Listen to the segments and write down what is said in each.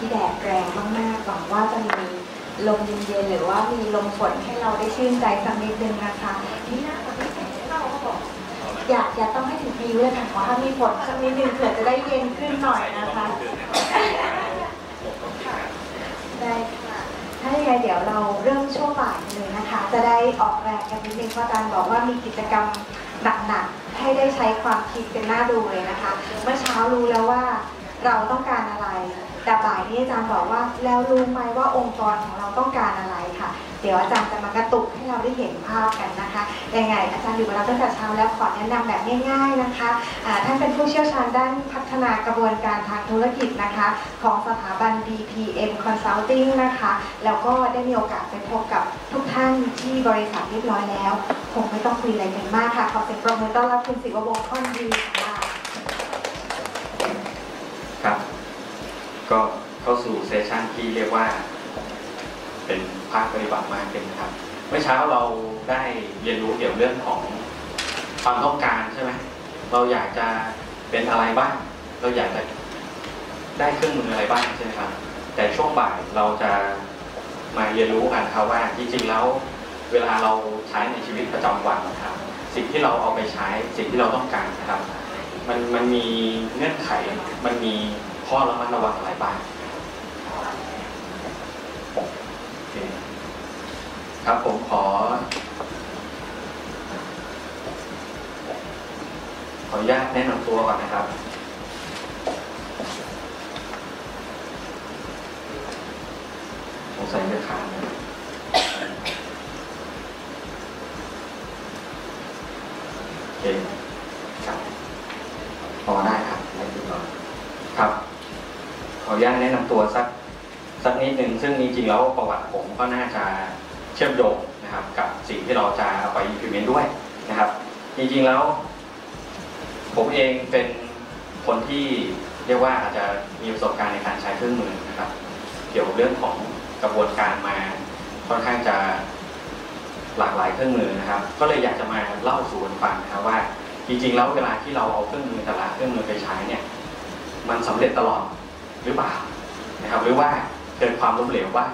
ที่แดดแรงมากๆหวังว่าจะมีลมเย็นๆหรือว่ามีลมฝนให้เราได้ชื่นใจสักนิดนึงนะคะนี่น่าจะไม่แข็งเท่าเขาบอกอยากอย่าต้องให้ถึงพายุเลยค่ะขอให้มีฝนสักนิดนึงเผื่อจะได้เย็นขึ้นหน่อยนะคะได้ค่ะถ้าอย่างไรเดี๋ยวเราเริ่มช่วงบ่ายกันเลยนะคะ จะได้ออกแรงกันนิดนึงเพราะอาจารย์บอกว่ามีกิจกรรมหนักๆให้ได้ใช้ความคิดเป็นหน้าดูเลยนะคะ เมื่อเช้ารู้แล้วว่าเราต้องการอะไร แต่บ่ายนี้อาจารย์บอกว่าแล้วรู้ไหมว่าองค์กรของเราต้องการอะไรค่ะ เดี๋ยวอาจารย์จะมากระตุกให้เราได้เห็นภาพกันนะคะยังไงอาจารย์อยู่กับเราตั้งแต่เช้าแล้วขอแนะนำแบบง่าย ๆนะคะอ่าท่านเป็นผู้เชี่ยวชาญด้านพัฒนากระบวนการทางธุรกิจนะคะ ของสถาบัน BPM Consulting นะคะ แล้วก็ได้มีโอกาสไปพบกับทุกท่านที่บริษัทเรียบร้อยแล้ว คงไม่ต้องคุยอะไรกันมากค่ะขอเสียงปรบมือต้อนรับคุณศิววงศ์ค่อนดีค่ะ ที่เรียกว่า เป็นภาคปฏิบัติมากขึ้นนะครับ เมื่อเช้าเราได้เรียนรู้เกี่ยวเรื่องของความต้องการใช่ไหมเราอยากจะเป็นอะไรบ้าง เราอยากจะได้เครื่องมืออะไรบ้างใช่ไหมครับแต่ช่วงบ่ายเราจะมาเรียนรู้กันครับว่าจริงๆแล้วเวลาเราใช้ในชีวิตประจำวันนะครับ สิ่งที่เราเอาไปใช้สิ่งที่เราต้องการนะครับ มันมันมีเงื่อนไขมันมีข้อระมัดระวังอะไรบ้างโอเค ครับผมขอ ขออนุญาตแนะนำตัวก่อนนะครับ สงสัยจะขาดนะโอเคครับพอได้ครับได้ดูก่อนครับ ขออนุญาตแนะนำตัวสักสักนิดหนึ่งซึ่งจริงๆแล้วประวัติผมก็น่าจะ ชื่อมโยงนะครับกับสิ่งที่เราจะเอาไป implement ด้วยนะครับ จริงๆแล้ว ผมเองเป็นคนที่เรียกว่าอาจจะมีประสบการณ์ในการใช้เครื่องมือนะครับ เกี่ยวกับเรื่องของกระบวนการมาค่อนข้างจะหลากหลายเครื่องมือนะครับ ก็เลยอยากจะมาเล่าสู่กันฟังนะครับว่า จริง ๆ แล้วเวลาที่เราเอาเครื่องมือแต่ละเครื่องมือไปใช้เนี่ยมันสำเร็จตลอดหรือเปล่านะครับ หรือว่าเกิดความล้มเหลวบ้าง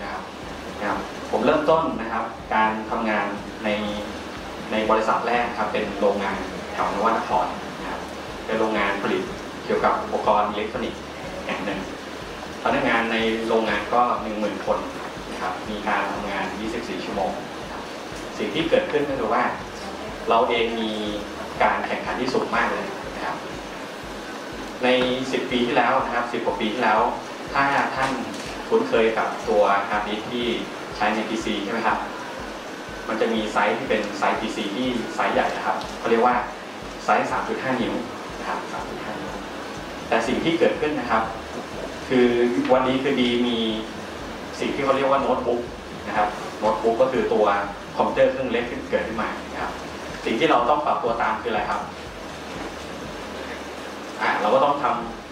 นะครับนะครับ ผมเริ่มต้นนะครับ การทำงานในในบริษัทแรกครับเป็นโรงงานแถวนวนครนะครับเป็นโรงงานผลิตเกี่ยวกับอุปกรณ์อิเล็กทรอนิกส์แห่งหนึ่งพนักงานในโรงงานก็หนึ่งหมื่นคนนะครับมีการทำงาน 24 ชั่วโมง สิ่งที่เกิดขึ้นก็คือว่า เราเองมีการแข่งขันที่สูงมากเลยนะครับใน 10 ปีที่แล้วนะครับ 10 กว่าปีที่แล้ว ถ้าท่าน คุ้นเคยกับตัวฮาร์ดดิสก์ที่ใช้ใน PC ใช่ไหมครับ มันจะมีไซส์ที่เป็นไซส์ PC ที่ไซส์ใหญ่นะครับเขาเรียกว่าไซส์ 3.5 นิ้วนะครับ3.5 นิ้ว แต่สิ่งที่เกิดขึ้นนะครับ คือวันนี้คือดีมีสิ่งที่เขาเรียกว่าโน้ตบุ๊กนะครับโน้ตบุ๊กก็คือตัวคอมพิวเตอร์เครื่องเล็กที่เกิดขึ้นมานะครับ สิ่งที่เราต้องปรับตัวตามคืออะไรครับอ่าเราก็ต้องทำอ่า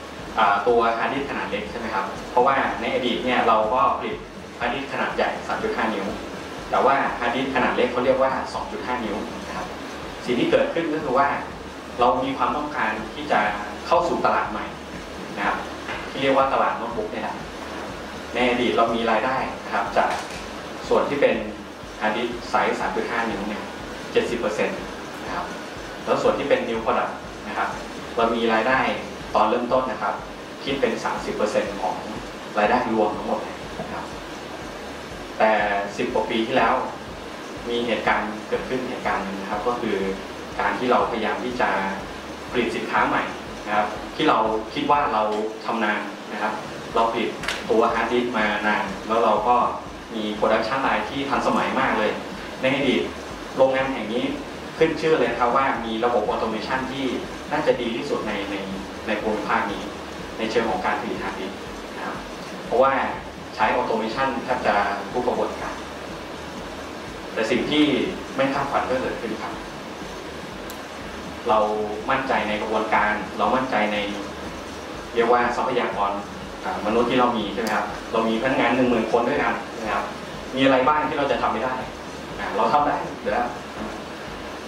ตัวฮาร์ดดิสก์ขนาดเล็กใช่ไหมครับ เพราะว่าในอดีตเนี่ยเราก็ผลิตฮาร์ดดิสก์ขนาดใหญ่ 3.5 นิ้ว แต่ว่าฮาร์ดดิสก์ขนาดเล็กเขาเรียกว่า 2.5 นิ้วนะครับสิ่งที่เกิดขึ้นก็คือว่า เรามีความต้องการที่จะเข้าสู่ตลาดใหม่นะครับที่เรียกว่าตลาดโน้ตบุ๊กเนี่ยแหละในอดีตเรามีรายได้นะครับ จากส่วนที่เป็นฮาร์ดดิสก์ 3.5 นิ้วเนี่ย 70%นะครับแล้วส่วนที่เป็น new product นะครับเรามีรายได้ ตอนเริ่มต้นนะครับ คิดเป็น 30%ของรายได้รวมทั้งหมดเลยนะครับ แต่ 10 กว่าปีที่แล้ว มีเหตุการณ์เกิดขึ้นเหตุการณ์นึงนะครับ ก็คือการที่เราพยายามที่จะผลิตสินค้าใหม่นะครับ ที่เราคิดว่าเราชำนาญนะครับ เราผลิตตัวฮาร์ดดิสก์มานาน แล้วเราก็มี production line ที่ทันสมัยมากเลย ในอดีตโรงงานแห่งนี้ขึ้นชื่อเลยครับว่ามีระบบ automation ที่น่าจะดีที่สุดในใน ในภูมิภาคนี้ ในเชิงของการผลิตฮาร์ดดิสก์นะครับเพราะว่าใช้ automation แทบจะทุกกระบวนการ แต่สิ่งที่ไม่คาดฝันก็เกิดขึ้นครับ เรามั่นใจในกระบวนการ เรามั่นใจในเรียกว่าทรัพยากรมนุษย์ที่เรามีใช่ไหมครับ เรามีพนักงานหนึ่งหมื่นคนด้วยกันนะครับ มีอะไรบ้างที่เราจะทำไม่ได้ เราทำได้อยู่แล้ว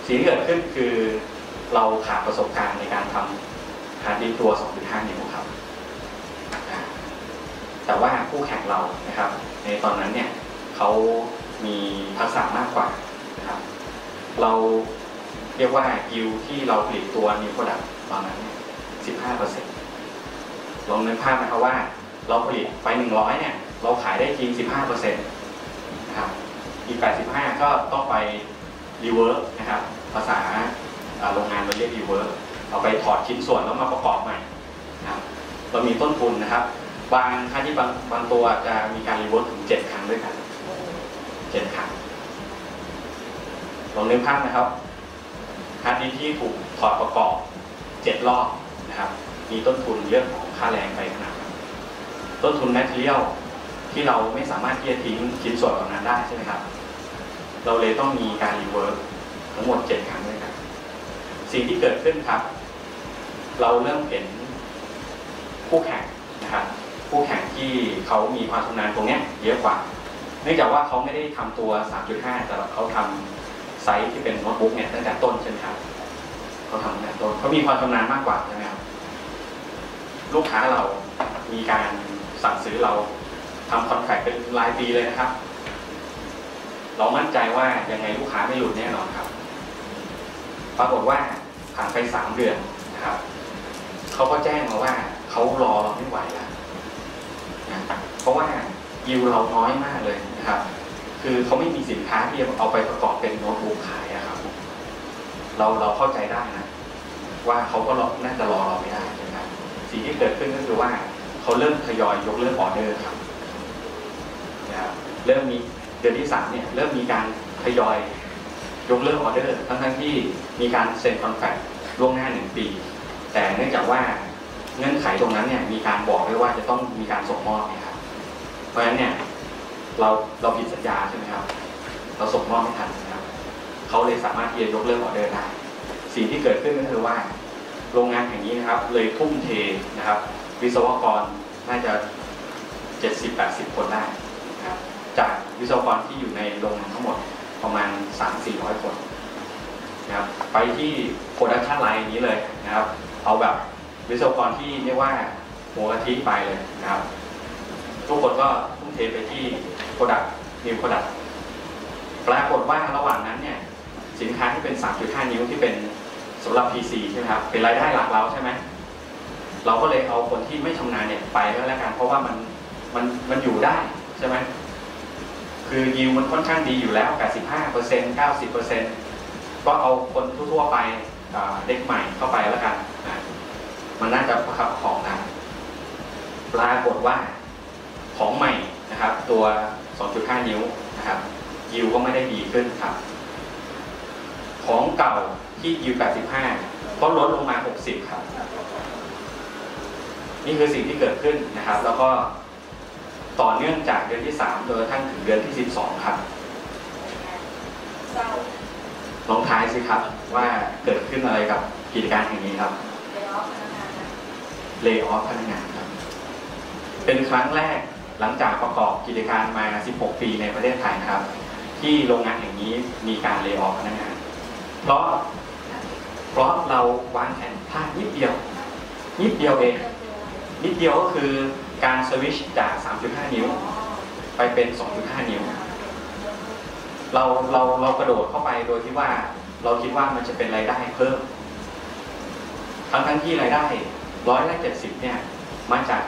สิ่งที่เกิดขึ้นคือเราขาดประสบการณ์ในการทำฮาร์ดดิสก์ตัว 2.5 นิ้วครับ แต่ว่าคู่แข่งเรานะครับ ในตอนนั้นเนี่ยเขามีทักษะมากกว่านะครับ เราเรียกว่ายิวที่เราผลิตตัว new product ตอนนั้นเนี่ย 15เปอร์เซ็นต์ลองนึกภาพนะครับว่าเราผลิตไป 100 เนี่ย เราขายได้จริง 15เปอร์เซ็นต์นะครับอีก 85 ก็ต้องไป rework นะครับ ภาษาโรงงานเราเรียก rework เอาไปถอดชิ้นส่วนแล้วมาประกอบใหม่นะครับเรามีต้นทุนนะครับ บางค่าที่บางบางตัวจะมีการ rework ถึง7ครั้งด้วยกัน7ครั้งลองนึกภาพนะครับฮาร์ดดิสก์ที่ถูกถอดประกอบเจ็ดรอบนะครับ มีต้นทุนเรื่องของค่าแรงไปขนาดต้นทุน material ที่เราไม่สามารถที่จะทิ้งชิ้นส่วนเหล่านั้นได้ใช่ไหมครับ เราเลยต้องมีการ rework ทั้งหมดเจ็ดครั้งด้วยกัน สิ่งที่เกิดขึ้นครับ เราเริ่มเห็นคู่แข่งนะครับคู่แข่งที่เขามีความชำนาญตรงนี้เยอะกว่า เนื่องจากว่าเขาไม่ได้ทำตัว 3.5 แต่เขาทำไซส์ที่เป็นโน้ตบุ๊กเนี่ยตั้งแต่ต้นใช่ไหมครับเขาทำตั้งแต่ต้นเขามีความชำนาญมากกว่าใช่ไหมครับลูกค้าเรามีการสั่งซื้อเราทำคอนแทคเป็นรายปีเลยนะครับ เรามั่นใจว่ายังไงลูกค้าไม่หลุดแน่นอนครับ ปรากฏว่าผ่านไปสามเดือนนะครับ เขาก็แจ้งมาว่าเขารอเราไม่ไหวแล้วนะเพราะว่ายิวเราน้อยมากเลยนะครับ คือเขาไม่มีสินค้าที่จะเอาไปประกอบเป็นโน้ตบุ๊กขายอะครับ เราเราเข้าใจได้นะว่าเขาก็รอน่าจะรอเราไม่ได้นะครับสิ่งที่เกิดขึ้นก็คือว่าเขาเริ่มทยอยยกเลิกออเดอร์ครับนะครับเริ่มมีเดือนที่สามเนี่ยเริ่มมีการทยอยยกเลิกออเดอร์ทั้งทั้งที่มีการเซ็น contract ล่วงหน้าหนึ่งปี เนื่องจากว่าเงื่อนไขตรงนั้นเนี่ยมีการบอกไว้ว่าจะต้องมีการส่งมอบนะครับ เพราะฉะนั้นเนี่ยเราเราผิดสัญญาใช่ไหมครับ เราส่งมอบไม่ทันนะครับเขาเลยสามารถที่จะยกเลิกออเดอร์ได้ สิ่งที่เกิดขึ้นก็คือว่า โรงงานแห่งนี้นะครับ เลยทุ่มเทนะครับ วิศวกรน่าจะ 70-80 คนได้นะครับจากวิศวกรที่อยู่ในโรงงานทั้งหมดประมาณ 3-400 คนนะครับไปที่ production line นี้เลยนะครับ เอาแบบวิศวกรที่เรียกว่าหัวกะทิไปเลยนะครับ ทุกคนก็ทุ่มเทไปที่ Product New Product ปรากฏว่าระหว่างนั้นเนี่ยสินค้าที่เป็น 3.5 นิ้วที่เป็นสำหรับ PC ใช่ไหมครับ เป็นรายได้หลักเราใช่ไหม เราก็เลยเอาคนที่ไม่ชำนาญเนี่ยไปก็แล้วกัน เพราะว่ามันมันมันอยู่ได้ใช่ไหม คือยิวมันค่อนข้างดีอยู่แล้ว 85% 90%ก็เอาคนทั่วๆไป เด็กใหม่เข้าไปแล้วกันนะมันน่าจะประคับของได้ปรากฏว่าของใหม่นะครับ ตัว 2.5 นิ้วนะครับยิวก็ไม่ได้ดีขึ้นครับ ของเก่าที่ยิว85 ก็ลดลงมา 60 ครับ นี่คือสิ่งที่เกิดขึ้นนะครับ แล้วก็ต่อเนื่องจากเดือนที่3จนกระทั่งถึงเดือนที่ 12 ครับเศร้า ลองทายสิครับว่าเกิดขึ้นอะไรกับกิจการแห่งนี้ครับไปล้อพนักงานนะเล y off พนักงานครับ เป็นครั้งแรกหลังจากประกอบกิจการมา 16 ปีในประเทศไทยนะครับ ที่โรงงานแห่งนี้มีการเล y off พนักงาน เพราะ เพราะเราวางแผนพลาดนิดเดียว นิดเดียวเอง นิดเดียวก็คือการสวิชจาก 3.5 นิ้ว ไปเป็น 2.5 นิ้ว เราเราเรากระโดดเข้าไปโดยที่ว่าเราคิดว่ามันจะเป็นรายได้เพิ่ม ทั้งทั้งที่รายได้ร้อยละเจ็ดสิบเนี่ยมาจาก